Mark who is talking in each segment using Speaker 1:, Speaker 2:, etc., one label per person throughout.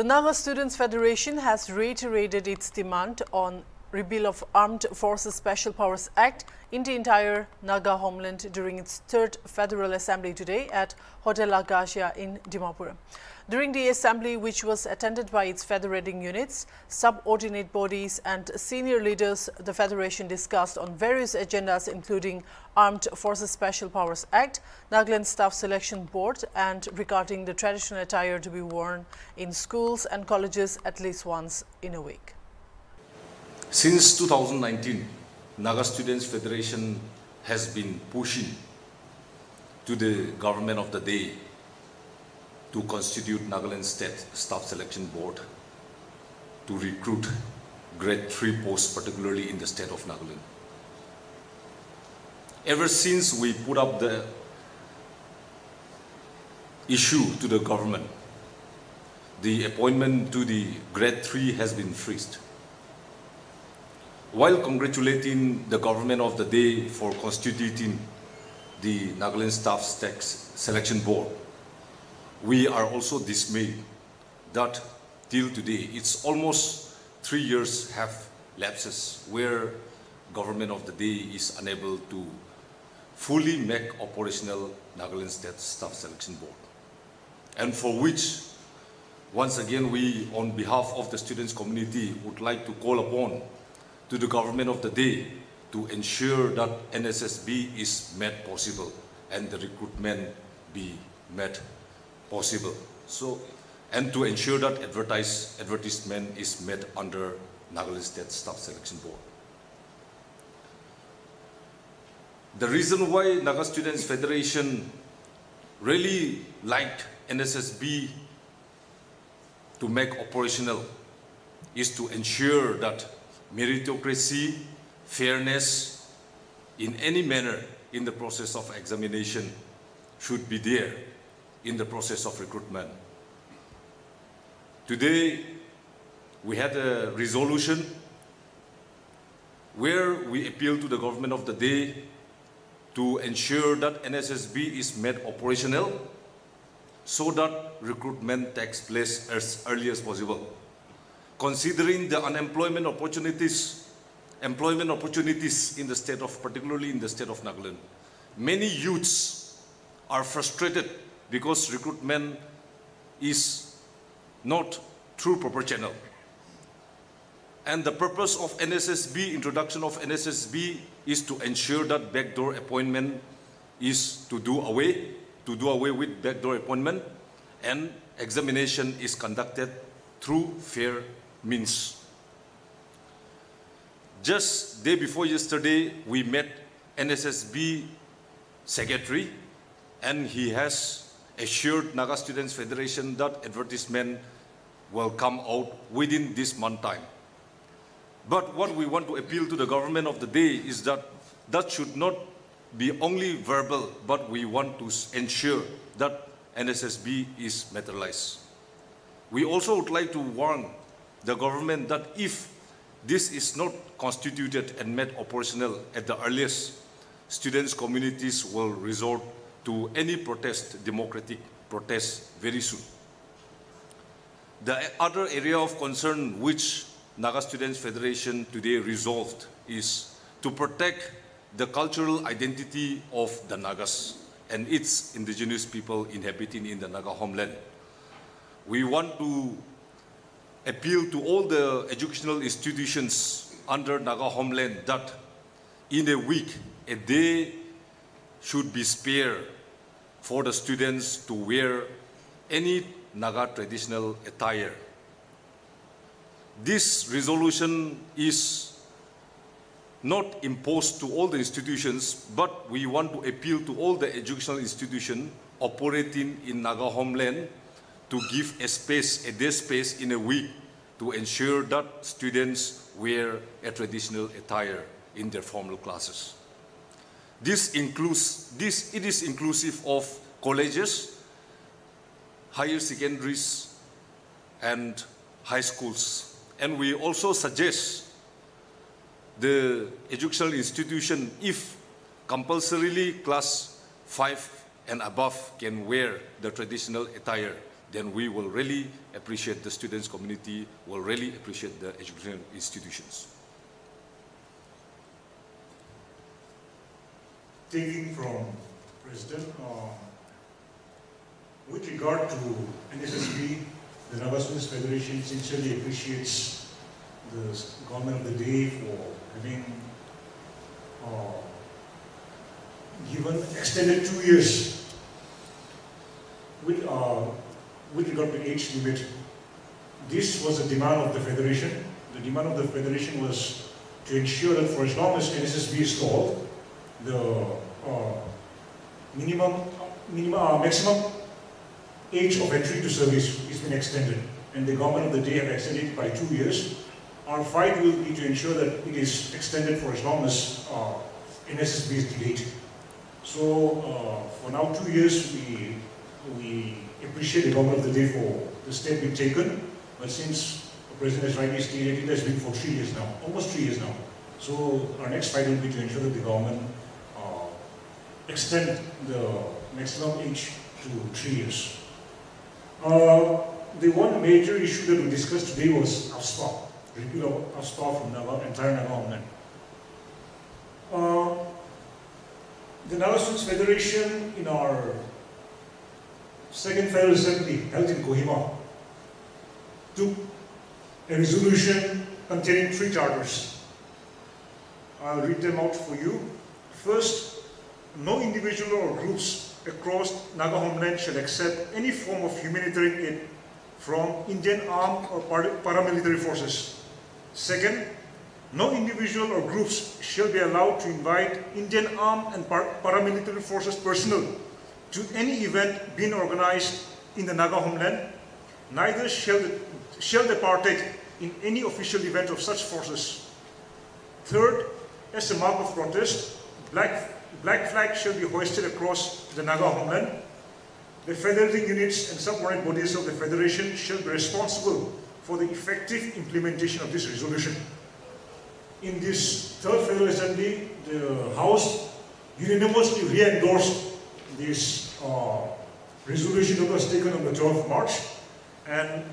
Speaker 1: The Naga Students Federation has reiterated its demand on repeal of Armed Forces Special Powers Act in the entire Naga homeland during its third Federal Assembly today at Hotel Acacia in Dimapur. During the assembly, which was attended by its federating units, subordinate bodies and senior leaders, the Federation discussed on various agendas including Armed Forces Special Powers Act, Nagaland Staff Selection Board and regarding the traditional attire to be worn in schools and colleges at least once in a week.
Speaker 2: Since 2019, Naga Students Federation has been pushing to the government of the day to constitute Nagaland State Staff Selection Board to recruit grade 3 posts, particularly in the state of Nagaland. Ever since we put up the issue to the government, the appointment to the grade 3 has been freezed. While congratulating the government of the day for constituting the Nagaland Staff Selection Board, we are also dismayed that till today, it's almost three years have lapses where government of the day is unable to fully make operational Nagaland State Staff Selection Board. And for which, once again, we, on behalf of the students community, would like to call upon to the government of the day to ensure that NSSB is made possible and the recruitment be made possible. So, and to ensure that advertise, advertisement is made under Nagaland State Staff Selection Board. The reason why Naga Students Federation really liked NSSB to make operational is to ensure that meritocracy, fairness in any manner in the process of examination should be there in the process of recruitment. Today, we had a resolution where we appeal to the government of the day to ensure that NSSB is made operational so that recruitment takes place as early as possible. Considering the unemployment opportunities, employment opportunities in the state of, particularly in the state of Nagaland, many youths are frustrated because recruitment is not through proper channel. And the purpose of NSSB, introduction of NSSB, is to ensure that backdoor appointment is to do away, to do away with backdoor appointment, and examination is conducted through fair means. Just day before yesterday, we met NSSB secretary, and he has assured Naga Students Federation that advertisement will come out within this month time. But what we want to appeal to the government of the day is that that should not be only verbal, but we want to ensure that NSSB is materialized. We also would like to warn the government that if this is not constituted and made operational at the earliest, students' communities will resort to any protest, democratic protest, very soon. The other area of concern which Naga Students Federation today resolved is to protect the cultural identity of the Nagas and its indigenous people inhabiting in the Naga homeland. We want to appeal to all the educational institutions under Naga homeland that in a week, a day should be spared for the students to wear any Naga traditional attire. This resolution is not imposed to all the institutions, but we want to appeal to all the educational institutions operating in Naga homeland to give a space, a day space in a week to ensure that students wear a traditional attire in their formal classes. This includes, this, it is inclusive of colleges, higher secondaries, and high schools. And we also suggest the educational institution, if compulsorily class 5 and above can wear the traditional attire, then we will really appreciate the students community, will really appreciate the educational institutions.
Speaker 3: Taking from President, uh, with regard to NSSB, the Students Federation sincerely appreciates the government of the day for having uh, given extended two years with, uh, with regard to age limit. This was a demand of the Federation. The demand of the Federation was to ensure that for as long as NSSB is stalled, the uh, minimum, minimum uh, maximum age of entry to service has been extended. And the government of the day have extended it by two years. Our fight will be to ensure that it is extended for as long as uh, NSSB is delayed. So uh, for now, two years, we, we appreciate the government of the day for the step we've taken. But since the President has rightly stated, it has been for three years now, almost three years now. So our next fight will be to ensure that the government extend the maximum age to three years. Uh, the one major issue that we discussed today was AFSPA, repeal of AFSPA from Naga, entire Naga. Uh, the Naga Students Federation in our second Federal Assembly held in Kohima took a resolution containing three charters. I'll read them out for you. First, no individual or groups across Naga homeland shall accept any form of humanitarian aid from Indian armed or paramilitary forces. Second, no individual or groups shall be allowed to invite Indian armed and paramilitary forces personnel to any event being organized in the Naga homeland. Neither shall, shall they partake in any official event of such forces. Third, as a mark of protest, black, black flag shall be hoisted across the Naga homeland. The federating units and subordinate bodies of the Federation shall be responsible for the effective implementation of this resolution in this third Federal Assembly, the House unanimously re-endorsed this uh, resolution that was taken on the 12th of March. And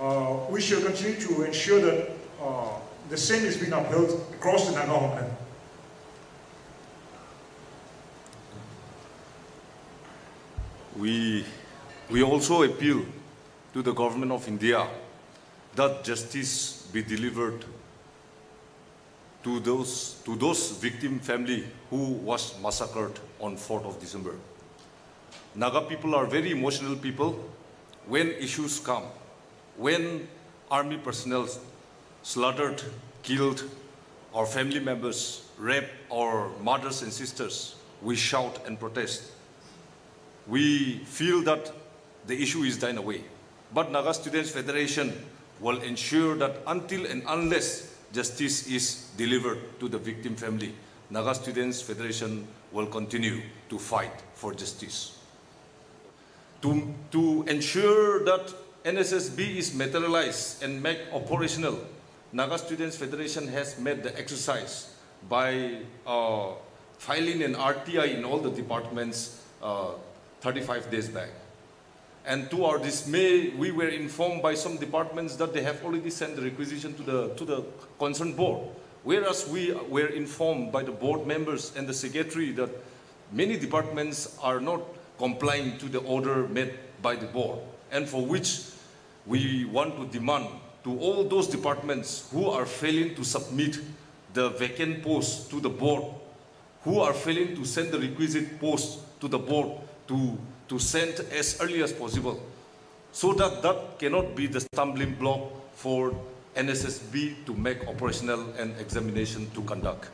Speaker 3: uh, we shall continue to ensure that uh, the same is being upheld across the Naga homeland.
Speaker 2: We, we also appeal to the government of India that justice be delivered to those, to those victim family who was massacred on 4th of December. Naga people are very emotional people. When issues come, when army personnel slaughtered, killed, our family members raped our mothers and sisters, we shout and protest. We feel that the issue is dying away. But Naga Students Federation will ensure that until and unless justice is delivered to the victim family, Naga Students Federation will continue to fight for justice. To, to ensure that NSSB is materialized and made operational, Naga Students Federation has made the exercise by uh, filing an RTI in all the departments uh, 35 days back. And to our dismay, we were informed by some departments that they have already sent the requisition to the, to the concerned board. Whereas we were informed by the board members and the secretary that many departments are not complying to the order made by the board, and for which we want to demand to all those departments who are failing to submit the vacant posts to the board, who are failing to send the requisite posts to the board to to send as early as possible so that that cannot be the stumbling block for NSSB to make operational and examination to conduct.